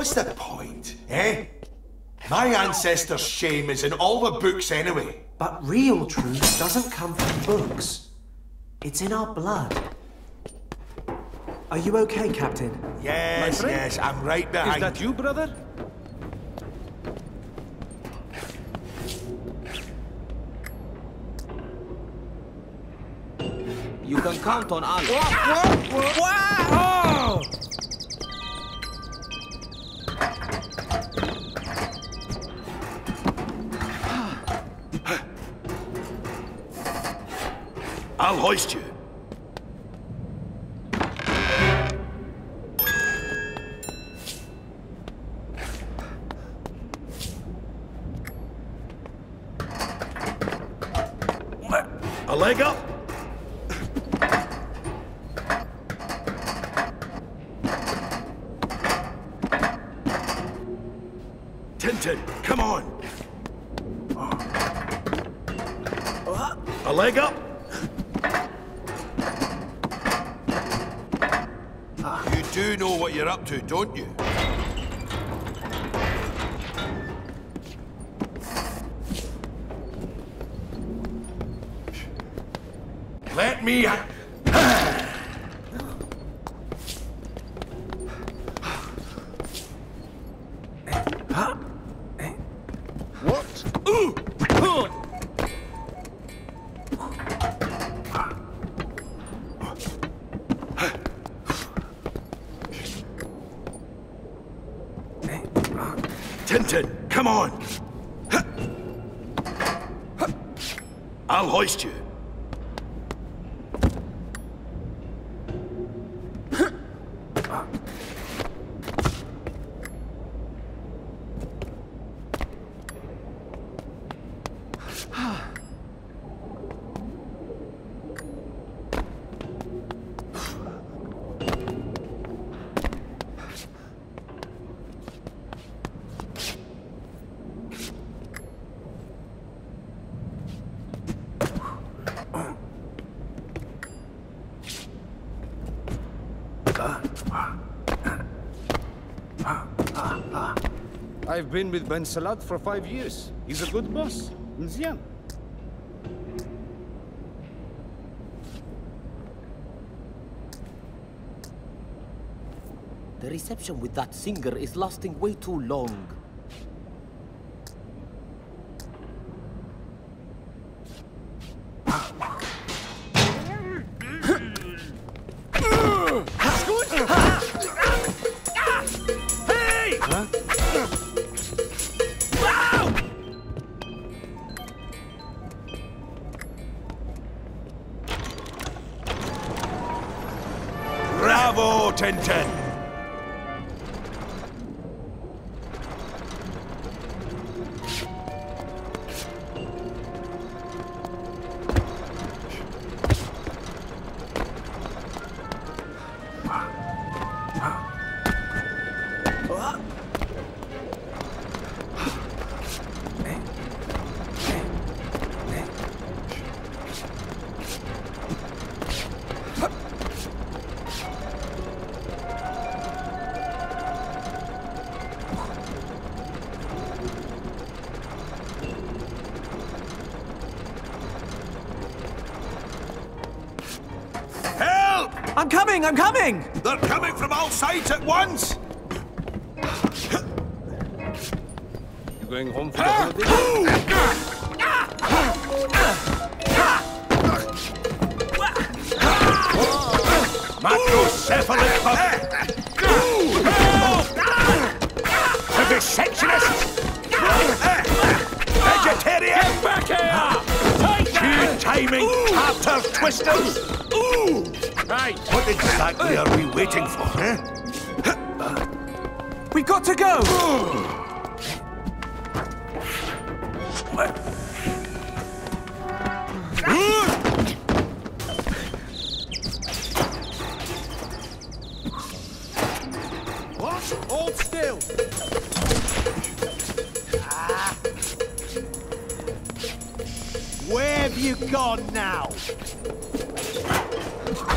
What's the point, eh? My ancestors' shame is in all the books anyway. But real truth doesn't come from books. It's in our blood. Are you okay, Captain? Yes, yes, I'm right behind Is that you, brother? You can count on us. You. A leg up. Tintin, come on. A leg up. You know what you're up to, don't you? Let me... Tintin, come on! I'll hoist you. I've been with Ben Salaad for five years. He's a good boss. Nzian. The reception with that singer is lasting way too long. I'm coming! I'm coming! They're coming from all sides at once! You going home for the holiday? Macrocephalic puppet! Vivisectionist! Vegetarian! Back here! timing after twisters! Right. What exactly are we waiting for, eh? We've got to go! What? Hold still. Where have you gone now?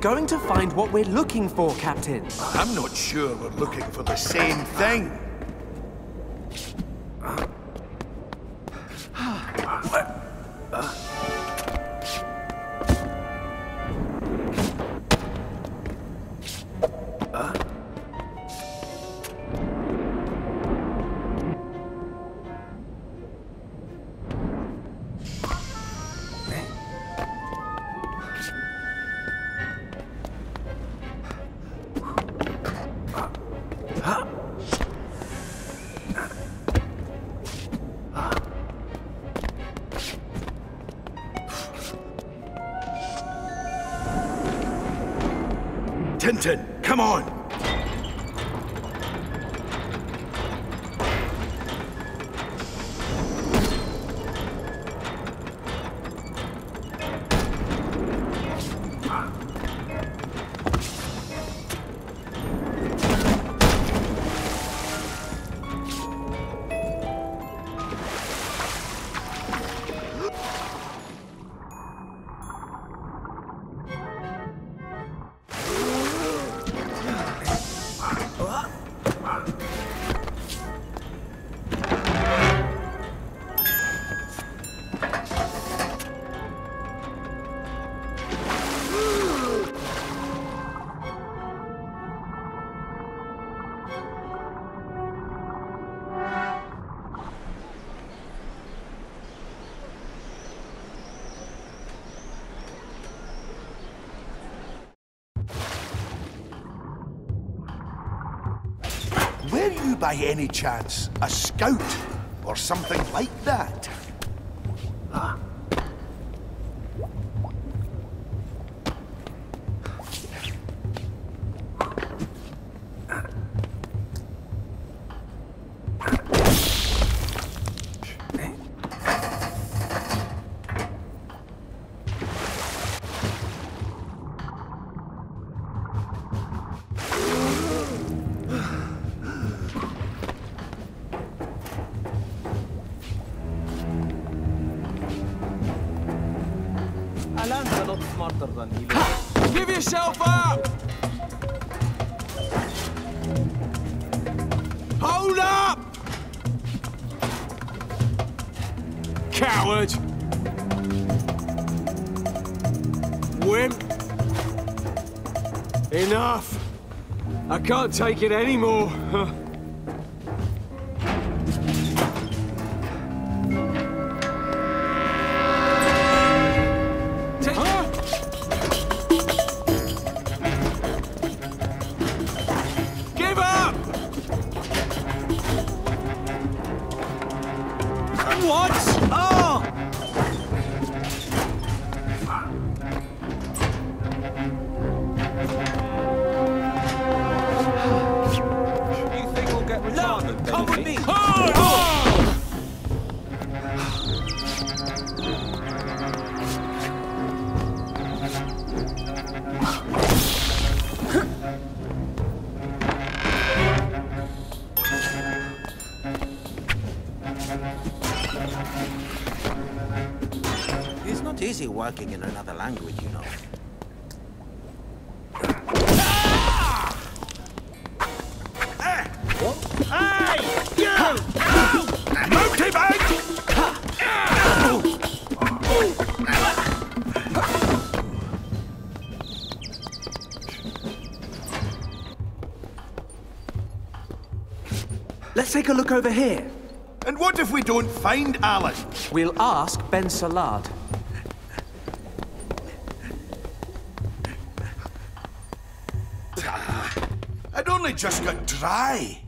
going to find what we're looking for, Captain. I'm not sure we're looking for the same thing. Come on! By any chance a scout or something like that? Smarter than he. Give yourself up! Hold up! Coward! Wimp! Enough! I can't take it anymore. working in another language, you know. Let's take a look over here. And what if we don't find Allan? We'll ask Ben Salaad. Just got dry.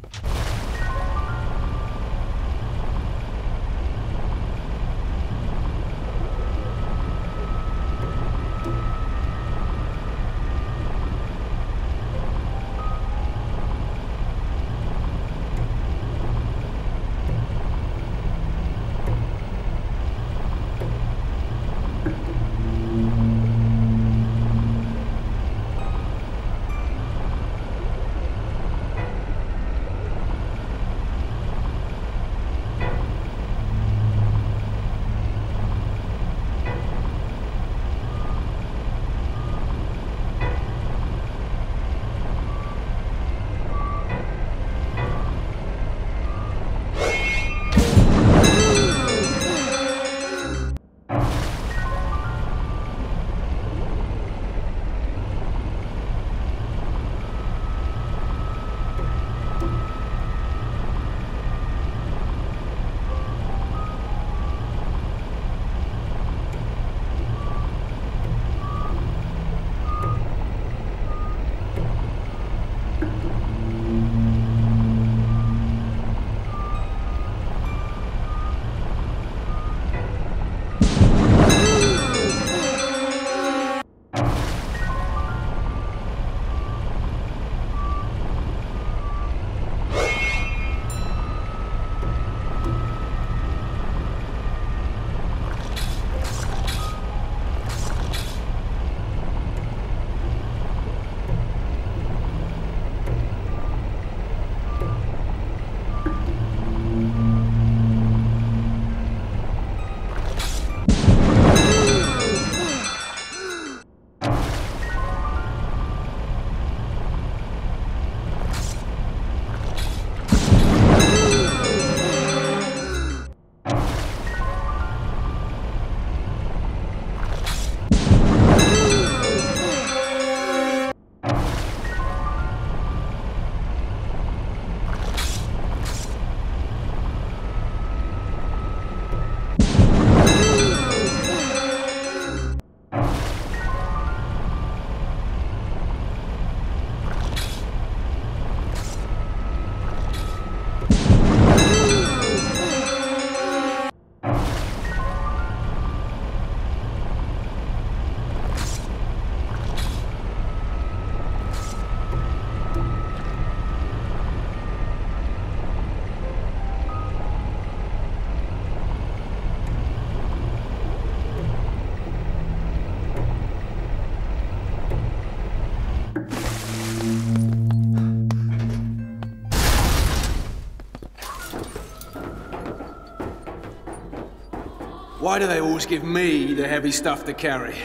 Why do they always give me the heavy stuff to carry?